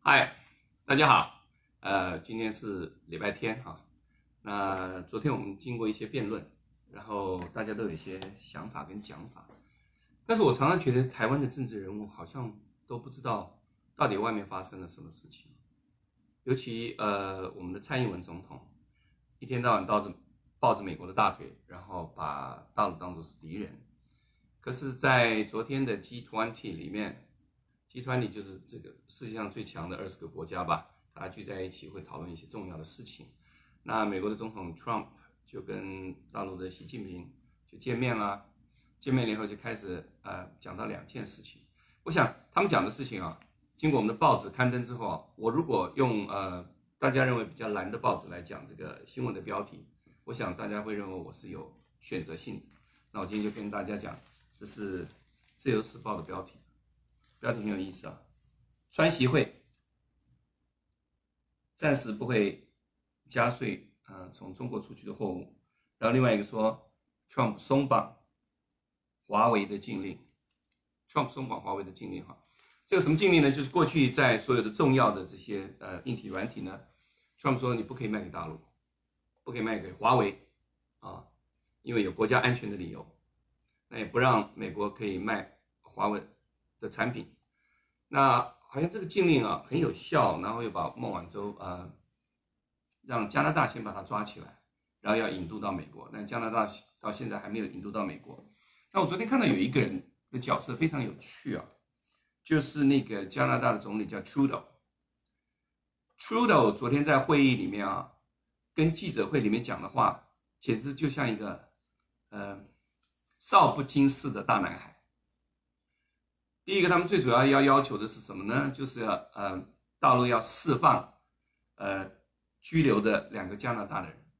嗨，大家好，呃，今天是礼拜天哈。那昨天我们经过一些辩论，然后大家都有一些想法跟讲法，但是我常常觉得台湾的政治人物好像都不知道到底外面发生了什么事情，尤其呃我们的蔡英文总统一天到晚抱着抱着美国的大腿，然后把大陆当作是敌人，可是，在昨天的 G20 里面。集团里就是这个世界上最强的二十个国家吧，大家聚在一起会讨论一些重要的事情。那美国的总统 Trump 就跟大陆的习近平就见面了，见面了以后就开始呃讲到两件事情。我想他们讲的事情啊，经过我们的报纸刊登之后啊，我如果用呃大家认为比较蓝的报纸来讲这个新闻的标题，我想大家会认为我是有选择性的。那我今天就跟大家讲，这是自由时报的标题。标题很有意思啊，川协会暂时不会加税啊，从中国出去的货物。然后另外一个说，Trump 松绑华为的禁令，Trump 松绑华为的禁令哈，这个什么禁令呢？就是过去在所有的重要的这些呃硬体软体呢，Trump 说你不可以卖给大陆，不可以卖给华为啊，因为有国家安全的理由，那也不让美国可以卖华为。的产品，那好像这个禁令啊很有效，然后又把孟晚舟呃让加拿大先把他抓起来，然后要引渡到美国。那加拿大到现在还没有引渡到美国。那我昨天看到有一个人的角色非常有趣啊，就是那个加拿大的总理叫 Trudeau。Trudeau 昨天在会议里面啊，跟记者会里面讲的话，简直就像一个呃少不经事的大男孩。第一个，他们最主要要要求的是什么呢？就是要呃，大陆要释放呃拘留的两个加拿大的人。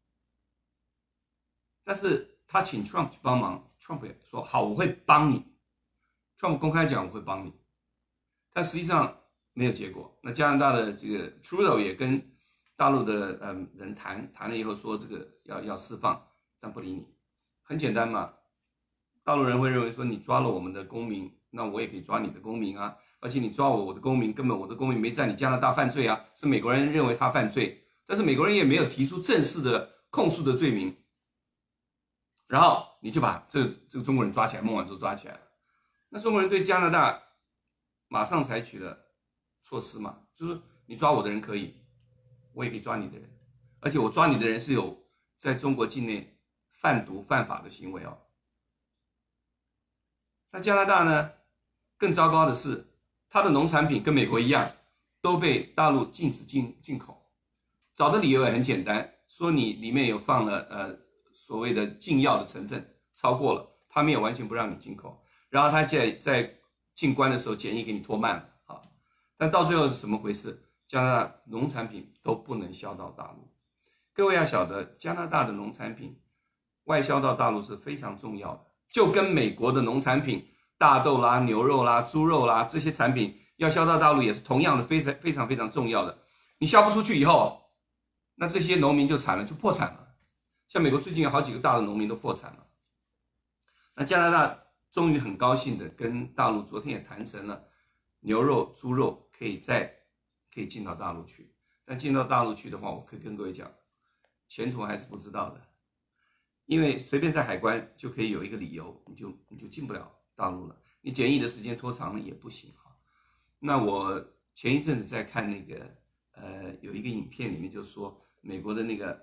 但是他请 Trump 去帮忙，Trump 也说好，我会帮你。Trump 公开讲我会帮你，但实际上没有结果。那加拿大的这个 Trudeau 也跟大陆的嗯人谈谈了以后，说这个要要释放，但不理你。很简单嘛，大陆人会认为说你抓了我们的公民。那我也可以抓你的公民啊，而且你抓我，我的公民根本我的公民没在你加拿大犯罪啊，是美国人认为他犯罪，但是美国人也没有提出正式的控诉的罪名，然后你就把这这个中国人抓起来，孟晚舟抓起来了，那中国人对加拿大马上采取了措施嘛，就是你抓我的人可以，我也可以抓你的人，而且我抓你的人是有在中国境内贩毒犯法的行为哦，那加拿大呢？更糟糕的是，它的农产品跟美国一样，都被大陆禁止进进口。找的理由也很简单，说你里面有放了呃所谓的禁药的成分，超过了，他们也完全不让你进口。然后他在在进关的时候检疫给你拖慢了啊。但到最后是怎么回事？加拿大农产品都不能销到大陆。各位要晓得，加拿大的农产品外销到大陆是非常重要的，就跟美国的农产品。大豆啦、牛肉啦、猪肉啦，这些产品要销到大陆也是同样的，非常非常非常重要的。你销不出去以后，那这些农民就惨了，就破产了。像美国最近有好几个大的农民都破产了。那加拿大终于很高兴的跟大陆昨天也谈成了，牛肉、猪肉可以再可以进到大陆去。但进到大陆去的话，我可以跟各位讲，前途还是不知道的，因为随便在海关就可以有一个理由，你就你就进不了。大陆了，你检疫的时间拖长了也不行哈。那我前一阵子在看那个，呃，有一个影片里面就说，美国的那个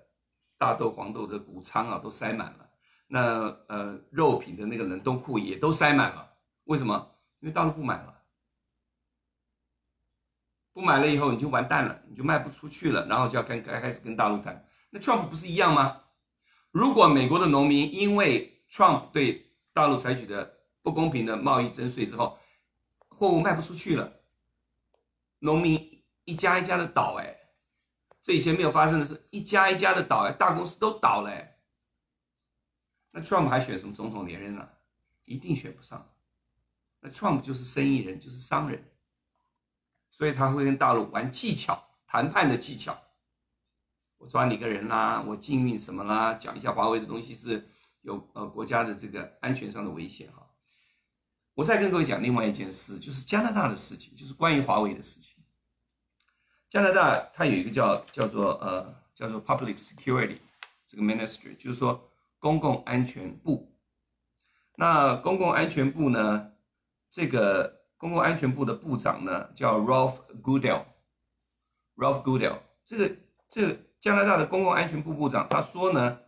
大豆、黄豆的谷仓啊都塞满了，那呃肉品的那个冷冻库也都塞满了。为什么？因为大陆不买了，不买了以后你就完蛋了，你就卖不出去了，然后就要跟开开始跟大陆谈。那 Trump 不是一样吗？如果美国的农民因为 Trump 对大陆采取的不公平的贸易征税之后，货物卖不出去了，农民一家一家的倒哎，这以前没有发生的是一家一家的倒哎，大公司都倒了那 Trump 还选什么总统连任啊？一定选不上。那 Trump 就是生意人，就是商人，所以他会跟大陆玩技巧，谈判的技巧。我抓你个人啦，我禁运什么啦，讲一下华为的东西是有呃国家的这个安全上的危险哈。我再跟各位讲另外一件事，就是加拿大的事情，就是关于华为的事情。加拿大它有一个叫叫做呃叫做 Public Security 这个 Ministry，就是说公共安全部。那公共安全部呢，这个公共安全部的部长呢叫 Ralph Goodell。Ralph Goodell，这个这个加拿大的公共安全部部长，他说呢，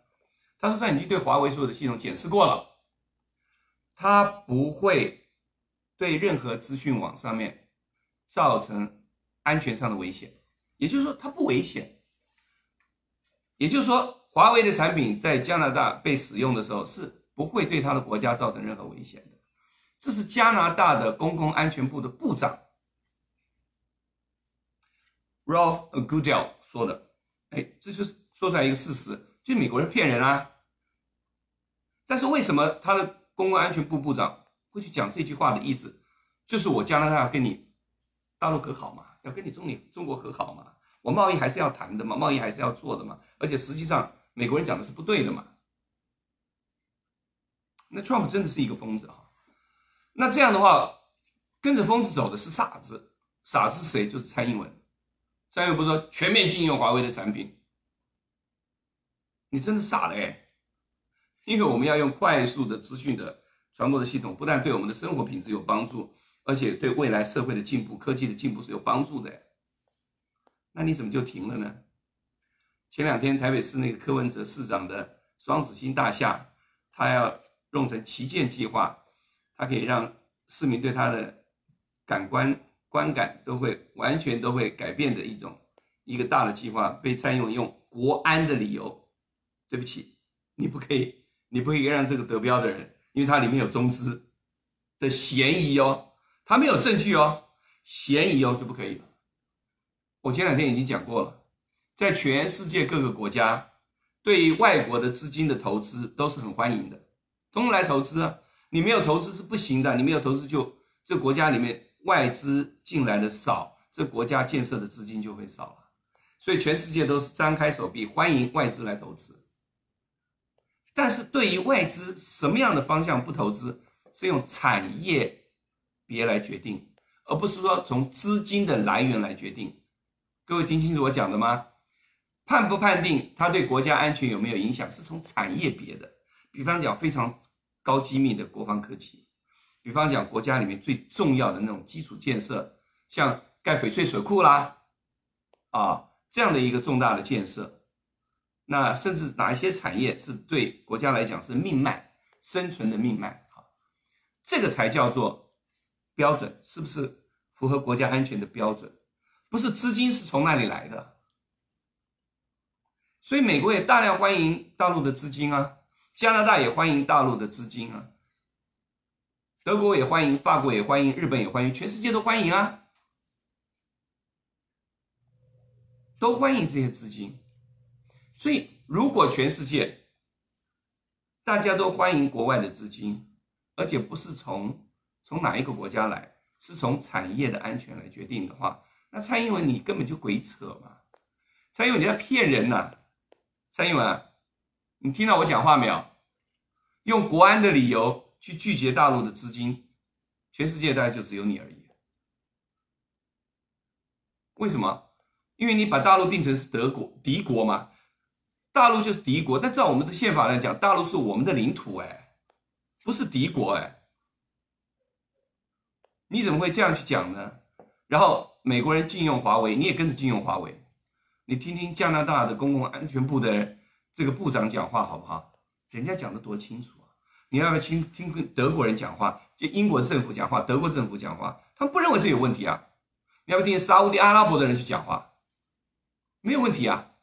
他说他已经对华为所有的系统检视过了，他不会对任何资讯网上面造成安全上的危险，也就是说它不危险，也就是说华为的产品在加拿大被使用的时候是不会对他的国家造成任何危险的，这是加拿大的公共安全部的部长。Ralph Goodell 说的，哎，这就是说出来一个事实，就美国人骗人啊。但是为什么他的公共安全部部长会去讲这句话的意思，就是我加拿大要跟你大陆和好嘛，要跟你中你中国和好嘛，我贸易还是要谈的嘛，贸易还是要做的嘛，而且实际上美国人讲的是不对的嘛。那 Trump 真的是一个疯子啊。那这样的话，跟着疯子走的是傻子，傻子是谁？就是蔡英文。蔡英文不是说全面禁用华为的产品，你真的傻了哎！因为我们要用快速的资讯的传播的系统，不但对我们的生活品质有帮助，而且对未来社会的进步、科技的进步是有帮助的。那你怎么就停了呢？前两天台北市那个柯文哲市长的双子星大厦，他要弄成旗舰计划，他可以让市民对他的感官。观感都会完全都会改变的一种一个大的计划，被占用用国安的理由，对不起，你不可以，你不可以让这个得标的人，因为它里面有中资的嫌疑哦，他没有证据哦，嫌疑哦就不可以了。我前两天已经讲过了，在全世界各个国家，对于外国的资金的投资都是很欢迎的，通来投资啊，你没有投资是不行的，你没有投资就这国家里面。外资进来的少，这国家建设的资金就会少了，所以全世界都是张开手臂欢迎外资来投资。但是对于外资什么样的方向不投资，是用产业别来决定，而不是说从资金的来源来决定。各位听清楚我讲的吗？判不判定它对国家安全有没有影响，是从产业别的，比方讲非常高机密的国防科技。比方讲，国家里面最重要的那种基础建设，像盖翡翠水库啦，啊，这样的一个重大的建设，那甚至哪一些产业是对国家来讲是命脉、生存的命脉啊？这个才叫做标准，是不是符合国家安全的标准？不是资金是从哪里来的？所以美国也大量欢迎大陆的资金啊，加拿大也欢迎大陆的资金啊。德国也欢迎，法国也欢迎，日本也欢迎，全世界都欢迎啊，都欢迎这些资金。所以，如果全世界大家都欢迎国外的资金，而且不是从从哪一个国家来，是从产业的安全来决定的话，那蔡英文你根本就鬼扯嘛！蔡英文你在骗人呐！蔡英文，你听到我讲话没有？用国安的理由。去拒绝大陆的资金，全世界大概就只有你而已。为什么？因为你把大陆定成是德国敌国嘛，大陆就是敌国。但照我们的宪法来讲，大陆是我们的领土，哎，不是敌国，哎，你怎么会这样去讲呢？然后美国人禁用华为，你也跟着禁用华为。你听听加拿大的公共安全部的这个部长讲话好不好？人家讲的多清楚啊。你要不要听听德国人讲话？就英国政府讲话，德国政府讲话，他们不认为这有问题啊。你要不要听沙乌地阿拉伯的人去讲话？没有问题啊。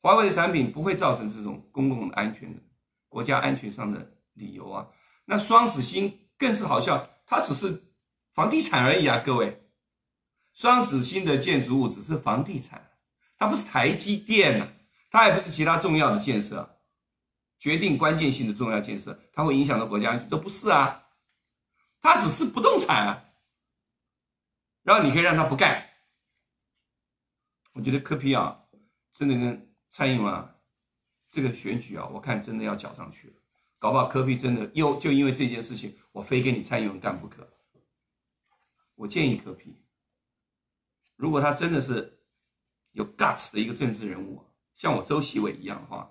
华为的产品不会造成这种公共的安全的、国家安全上的理由啊。那双子星更是好笑，它只是房地产而已啊，各位。双子星的建筑物只是房地产，它不是台积电呐，它也不是其他重要的建设。决定关键性的重要建设，它会影响到国家安全，都不是啊，它只是不动产啊。然后你可以让他不干。我觉得柯皮啊，真的跟蔡英文啊，这个选举啊，我看真的要搅上去了，搞不好柯比真的又就因为这件事情，我非跟你蔡英文干不可。我建议柯比，如果他真的是有 guts 的一个政治人物，像我周习伟一样的话，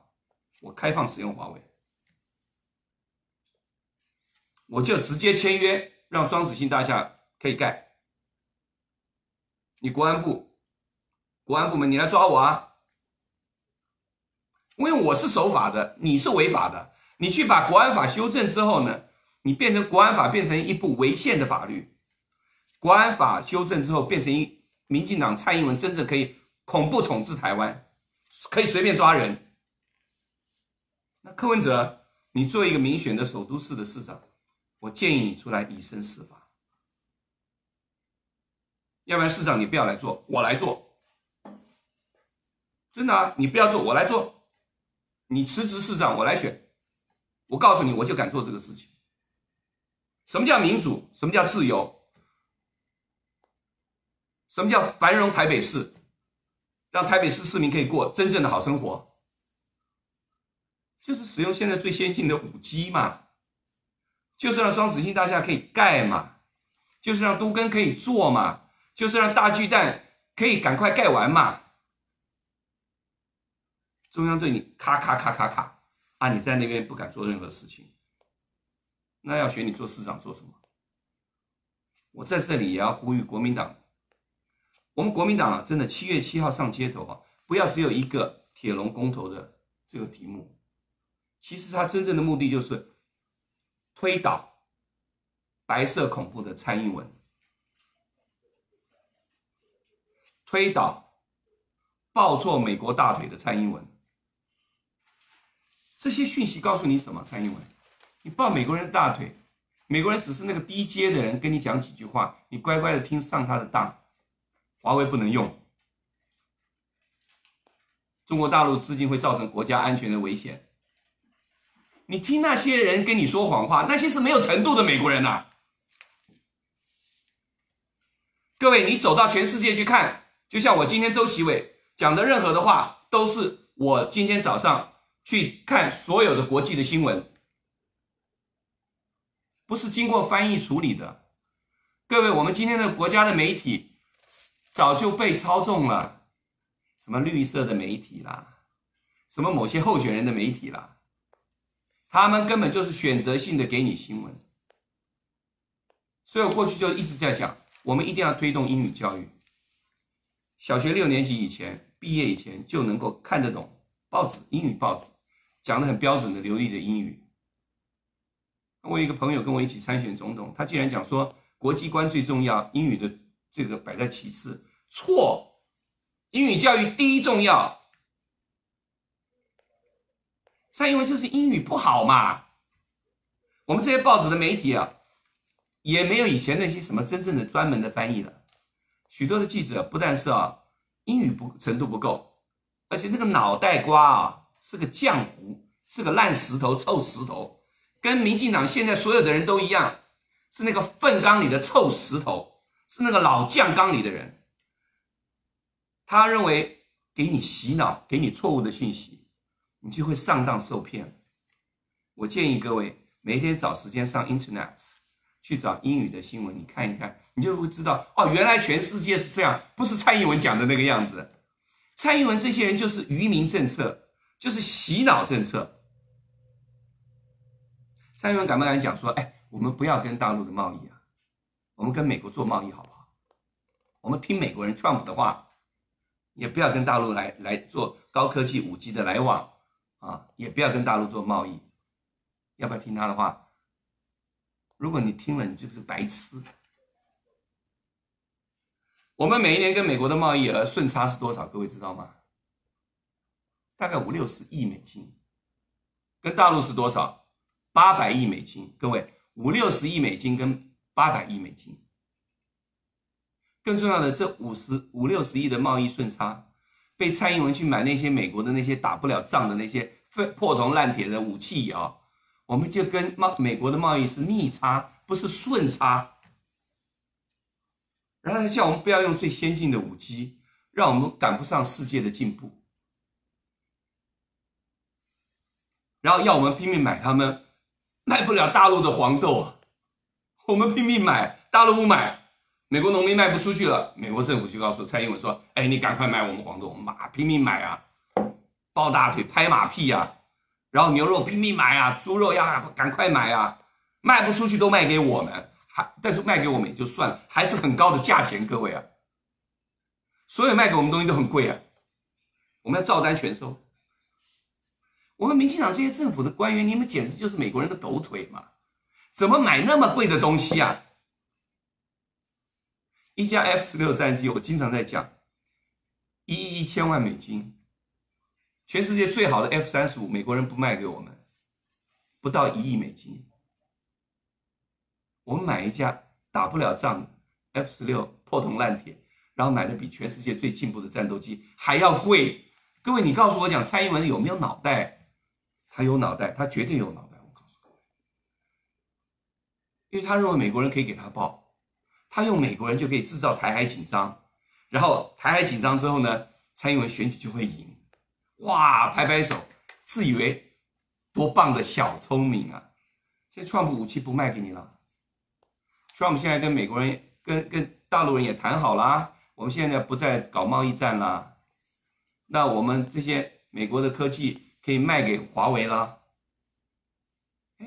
我开放使用华为，我就直接签约，让双子星大厦可以盖。你国安部，国安部门，你来抓我啊！因为我是守法的，你是违法的。你去把国安法修正之后呢，你变成国安法变成一部违宪的法律。国安法修正之后，变成一民进党蔡英文真正可以恐怖统治台湾，可以随便抓人。那柯文哲，你作为一个民选的首都市的市长，我建议你出来以身试法。要不然市长你不要来做，我来做。真的啊，你不要做，我来做。你辞职市长，我来选。我告诉你，我就敢做这个事情。什么叫民主？什么叫自由？什么叫繁荣台北市？让台北市市民可以过真正的好生活，就是使用现在最先进的五 G 嘛，就是让双子星大厦可以盖嘛，就是让都更可以做嘛，就是让大巨蛋可以赶快盖完嘛。中央对你咔咔咔咔咔。啊！你在那边不敢做任何事情，那要选你做市长做什么？我在这里也要呼吁国民党，我们国民党啊，真的七月七号上街头啊，不要只有一个铁笼公投的这个题目，其实它真正的目的就是推倒白色恐怖的蔡英文，推倒抱错美国大腿的蔡英文。这些讯息告诉你什么？蔡英文，你抱美国人的大腿，美国人只是那个低阶的人，跟你讲几句话，你乖乖的听上他的当。华为不能用，中国大陆资金会造成国家安全的危险。你听那些人跟你说谎话，那些是没有程度的美国人呐。各位，你走到全世界去看，就像我今天周习伟讲的任何的话，都是我今天早上。去看所有的国际的新闻，不是经过翻译处理的。各位，我们今天的国家的媒体早就被操纵了，什么绿色的媒体啦，什么某些候选人的媒体啦，他们根本就是选择性的给你新闻。所以我过去就一直在讲，我们一定要推动英语教育，小学六年级以前毕业以前就能够看得懂报纸，英语报纸。讲的很标准的流利的英语。我有一个朋友跟我一起参选总统，他竟然讲说国际观最重要，英语的这个摆在其次。错，英语教育第一重要。蔡英文就是英语不好嘛。我们这些报纸的媒体啊，也没有以前那些什么真正的专门的翻译了。许多的记者不但是啊英语不程度不够，而且那个脑袋瓜啊。是个浆糊，是个烂石头、臭石头，跟民进党现在所有的人都一样，是那个粪缸里的臭石头，是那个老酱缸里的人。他认为给你洗脑，给你错误的讯息，你就会上当受骗。我建议各位每天找时间上 Internet 去找英语的新闻，你看一看，你就会知道哦，原来全世界是这样，不是蔡英文讲的那个样子。蔡英文这些人就是愚民政策。就是洗脑政策。蔡英文敢不敢讲说：“哎，我们不要跟大陆的贸易啊，我们跟美国做贸易好不好？我们听美国人 Trump 的话，也不要跟大陆来来做高科技五 G 的来往啊，也不要跟大陆做贸易。要不要听他的话？如果你听了，你就是白痴。我们每一年跟美国的贸易额顺差是多少？各位知道吗？”大概五六十亿美金，跟大陆是多少？八百亿美金。各位，五六十亿美金跟八百亿美金。更重要的，这五十五六十亿的贸易顺差，被蔡英文去买那些美国的那些打不了仗的那些破铜烂铁的武器啊，我们就跟贸美国的贸易是逆差，不是顺差。然后他叫我们不要用最先进的武器，让我们赶不上世界的进步。然后要我们拼命买他们卖不了大陆的黄豆，我们拼命买大陆不买，美国农民卖不出去了，美国政府就告诉蔡英文说：“哎，你赶快买我们黄豆，马拼命买啊，抱大腿拍马屁呀，然后牛肉拼命买啊，猪肉呀赶快买啊，卖不出去都卖给我们，还但是卖给我们也就算了，还是很高的价钱，各位啊，所有卖给我们东西都很贵啊，我们要照单全收。我们民进党这些政府的官员，你们简直就是美国人的狗腿嘛，怎么买那么贵的东西啊？”一架 F 十六战机，我经常在讲，一亿一千万美金，全世界最好的 F 三十五，美国人不卖给我们，不到一亿美金，我们买一架打不了仗的 F 十六破铜烂铁，然后买的比全世界最进步的战斗机还要贵。各位，你告诉我讲，蔡英文有没有脑袋？他有脑袋，他绝对有脑袋。我告诉各位，因为他认为美国人可以给他报。他用美国人就可以制造台海紧张，然后台海紧张之后呢，蔡英文选举就会赢，哇，拍拍手，自以为多棒的小聪明啊！现在 Trump 武器不卖给你了，Trump 现在跟美国人、跟跟大陆人也谈好了，我们现在不再搞贸易战了，那我们这些美国的科技可以卖给华为了。哎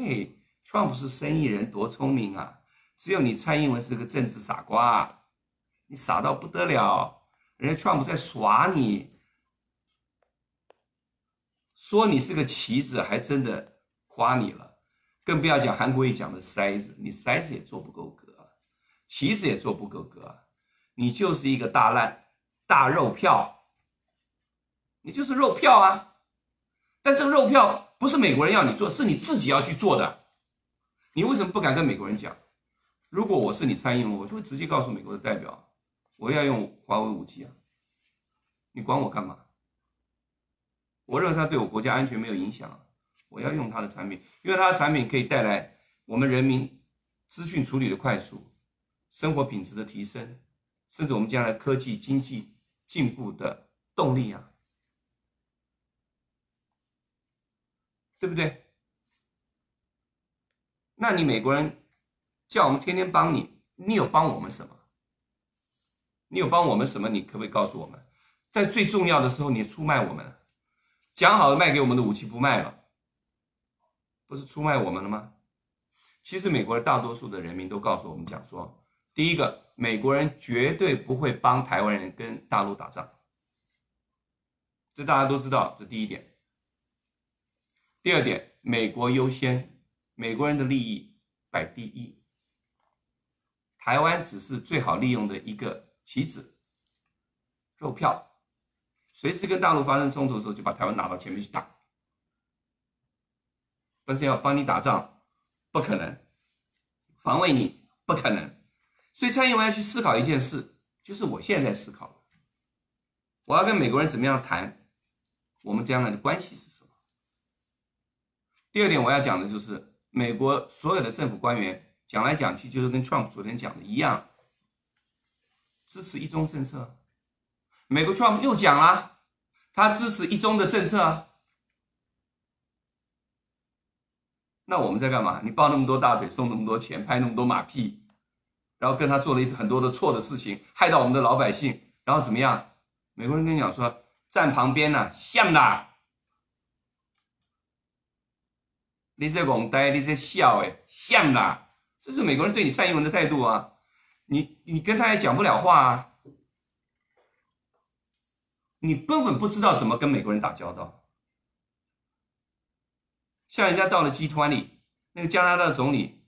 ，Trump 是生意人，多聪明啊！只有你蔡英文是个政治傻瓜，你傻到不得了，人家 Trump 在耍你，说你是个棋子，还真的夸你了，更不要讲韩国语讲的筛子，你筛子也做不够格，棋子也做不够格，你就是一个大烂大肉票，你就是肉票啊，但这个肉票不是美国人要你做，是你自己要去做的，你为什么不敢跟美国人讲？如果我是你蔡英文，我就会直接告诉美国的代表，我要用华为五 G 啊，你管我干嘛？我认为它对我国家安全没有影响，我要用它的产品，因为它的产品可以带来我们人民资讯处理的快速，生活品质的提升，甚至我们将来科技经济进步的动力啊，对不对？那你美国人？叫我们天天帮你，你有帮我们什么？你有帮我们什么？你可不可以告诉我们，在最重要的时候你出卖我们，讲好了卖给我们的武器不卖了，不是出卖我们了吗？其实美国的大多数的人民都告诉我们讲说，第一个，美国人绝对不会帮台湾人跟大陆打仗，这大家都知道，这第一点。第二点，美国优先，美国人的利益摆第一。台湾只是最好利用的一个棋子、肉票，随时跟大陆发生冲突的时候，就把台湾拿到前面去打。但是要帮你打仗，不可能；防卫你，不可能。所以蔡英文要去思考一件事，就是我现在在思考我要跟美国人怎么样谈，我们将来的关系是什么？第二点我要讲的就是，美国所有的政府官员。讲来讲去就是跟 Trump 昨天讲的一样，支持一中政策。美国 Trump 又讲了，他支持一中的政策。那我们在干嘛？你抱那么多大腿，送那么多钱，拍那么多马屁，然后跟他做了很多的错的事情，害到我们的老百姓，然后怎么样？美国人跟你讲说，站旁边呢，像的。你在戆呆，你在笑，哎，像啦。这是美国人对你蔡英文的态度啊！你你跟他也讲不了话啊！你根本不知道怎么跟美国人打交道。像人家到了集团里，那个加拿大总理，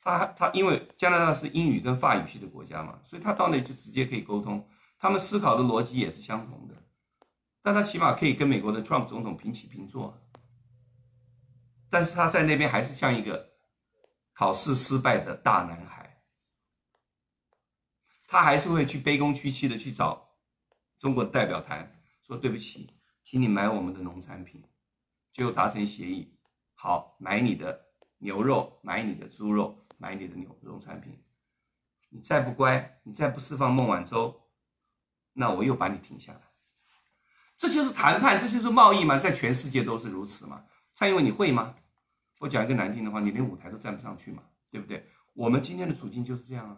他他因为加拿大是英语跟法语系的国家嘛，所以他到那就直接可以沟通，他们思考的逻辑也是相同的，但他起码可以跟美国的 Trump 总统平起平坐。但是他在那边还是像一个。考试失败的大男孩，他还是会去卑躬屈膝的去找中国代表谈，说对不起，请你买我们的农产品，最后达成协议，好，买你的牛肉，买你的猪肉，买你的牛农产品，你再不乖，你再不释放孟晚舟，那我又把你停下来，这就是谈判，这就是贸易嘛，在全世界都是如此嘛，蔡英文你会吗？我讲一个难听的话，你连舞台都站不上去嘛，对不对？我们今天的处境就是这样啊。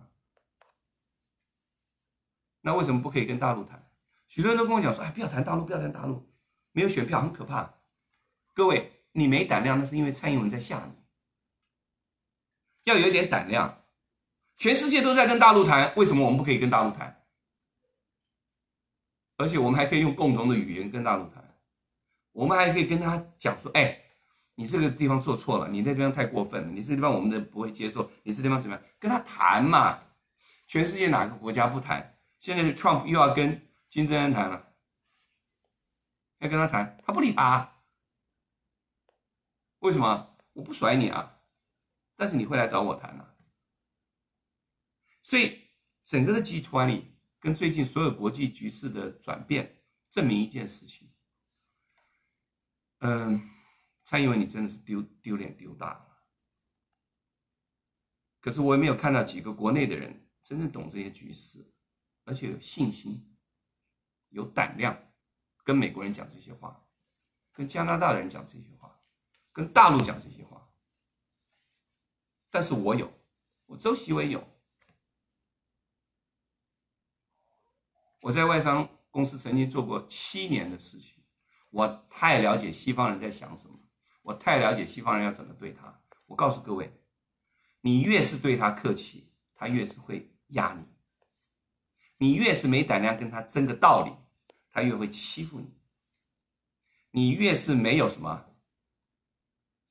那为什么不可以跟大陆谈？许多人都跟我讲说，哎，不要谈大陆，不要谈大陆，没有选票很可怕。各位，你没胆量，那是因为蔡英文在吓你。要有一点胆量，全世界都在跟大陆谈，为什么我们不可以跟大陆谈？而且我们还可以用共同的语言跟大陆谈，我们还可以跟他讲说，哎，你这个地方做错了，你那地方太过分了，你这地方我们的不会接受，你这地方怎么样？跟他谈嘛。全世界哪个国家不谈？现在是 Trump 又要跟金正恩谈了，要跟他谈，他不理他。为什么？我不甩你啊，但是你会来找我谈啊。所以整个的集团里，跟最近所有国际局势的转变，证明一件事情。嗯，蔡英文你真的是丢丢脸丢大了。可是我也没有看到几个国内的人。真正懂这些局势，而且有信心、有胆量，跟美国人讲这些话，跟加拿大人讲这些话，跟大陆讲这些话。但是我有，我周习伟有，我在外商公司曾经做过七年的事情，我太了解西方人在想什么，我太了解西方人要怎么对他。我告诉各位，你越是对他客气，他越是会。压你，你越是没胆量跟他争个道理，他越会欺负你。你越是没有什么，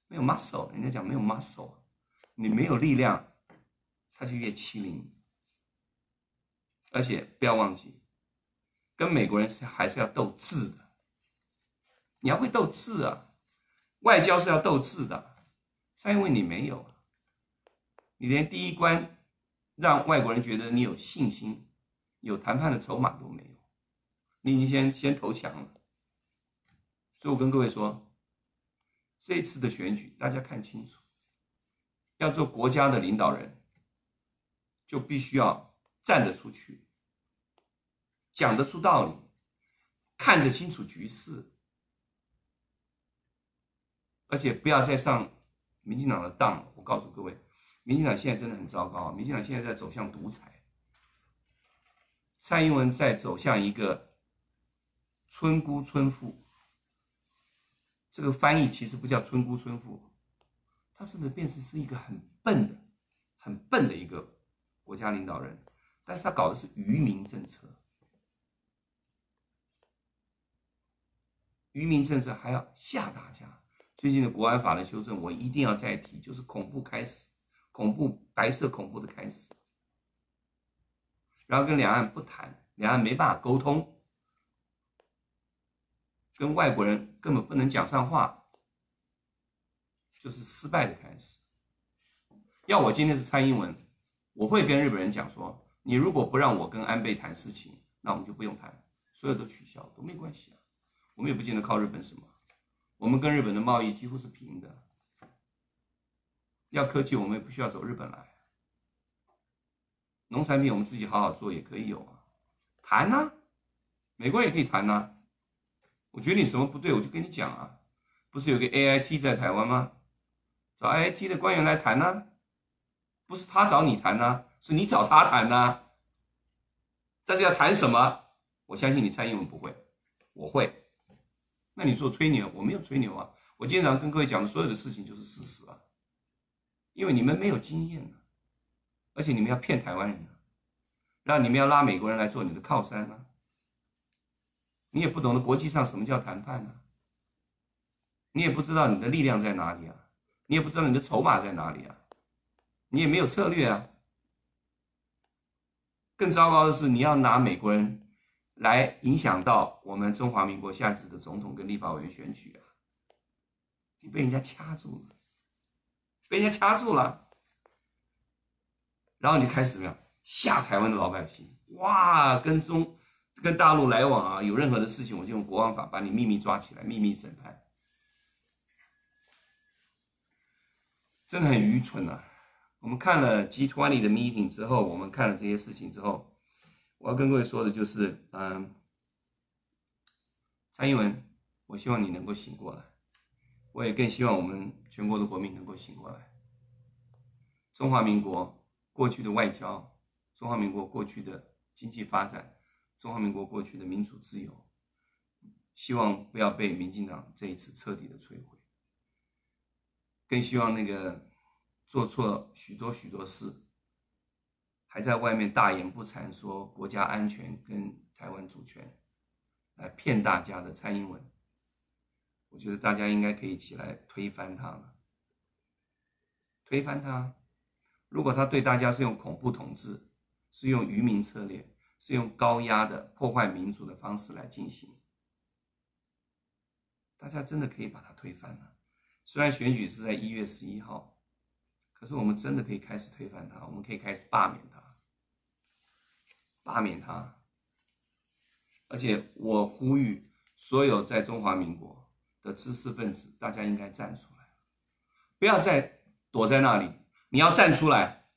没有 muscle，人家讲没有 muscle，你没有力量，他就越欺凌你。而且不要忘记，跟美国人是还是要斗智的，你要会斗智啊，外交是要斗智的。蔡英文你没有，你连第一关。让外国人觉得你有信心、有谈判的筹码都没有，你已经先先投降了。所以我跟各位说，这次的选举大家看清楚，要做国家的领导人，就必须要站得出去，讲得出道理，看得清楚局势，而且不要再上民进党的当。我告诉各位。民进党现在真的很糟糕，民进党现在在走向独裁，蔡英文在走向一个村姑村妇。这个翻译其实不叫村姑村妇，他是不是变成是一个很笨的、很笨的一个国家领导人？但是他搞的是愚民政策，愚民政策还要吓大家。最近的国安法的修正，我一定要再提，就是恐怖开始。恐怖白色恐怖的开始，然后跟两岸不谈，两岸没办法沟通，跟外国人根本不能讲上话，就是失败的开始。要我今天是蔡英文，我会跟日本人讲说：你如果不让我跟安倍谈事情，那我们就不用谈，所有都取消都没关系啊。我们也不见得靠日本什么，我们跟日本的贸易几乎是平的。要科技，我们也不需要走日本来。农产品我们自己好好做也可以有啊，谈呐，美国也可以谈呐。我觉得你什么不对，我就跟你讲啊。不是有个 AIT 在台湾吗？找 AIT 的官员来谈呐，不是他找你谈呐，是你找他谈呐。但是要谈什么？我相信你蔡英文不会，我会。那你说吹牛，我没有吹牛啊。我经常跟各位讲的所有的事情就是事实啊。因为你们没有经验啊，而且你们要骗台湾人呢，让你们要拉美国人来做你的靠山啊，你也不懂得国际上什么叫谈判啊，你也不知道你的力量在哪里啊，你也不知道你的筹码在哪里啊，你也没有策略啊。更糟糕的是，你要拿美国人来影响到我们中华民国下次的总统跟立法委员选举啊，你被人家掐住了。被人家掐住了，然后你就开始怎么样吓台湾的老百姓？哇，跟中跟大陆来往啊，有任何的事情，我就用国安法把你秘密抓起来，秘密审判，真的很愚蠢啊！我们看了 G20 的 meeting 之后，我们看了这些事情之后，我要跟各位说的就是，嗯，蔡英文，我希望你能够醒过来。我也更希望我们全国的国民能够醒过来。中华民国过去的外交，中华民国过去的经济发展，中华民国过去的民主自由，希望不要被民进党这一次彻底的摧毁，更希望那个做错许多许多事，还在外面大言不惭说国家安全跟台湾主权，来骗大家的蔡英文，我觉得大家应该可以起来推翻他了，推翻他。如果他对大家是用恐怖统治，是用愚民策略，是用高压的破坏民主的方式来进行，大家真的可以把他推翻了。虽然选举是在一月十一号，可是我们真的可以开始推翻他，我们可以开始罢免他，罢免他。而且我呼吁所有在中华民国的知识分子，大家应该站出来，不要再躲在那里。你要站出来，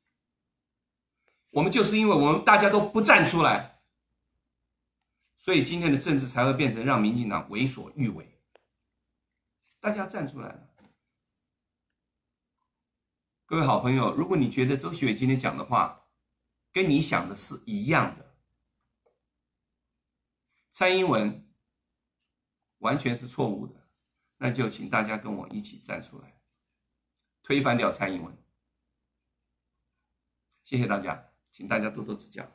我们就是因为我们大家都不站出来，所以今天的政治才会变成让民进党为所欲为。大家站出来了，各位好朋友，如果你觉得周学伟今天讲的话跟你想的是一样的，蔡英文完全是错误的，那就请大家跟我一起站出来，推翻掉蔡英文。谢谢大家，请大家多多指教。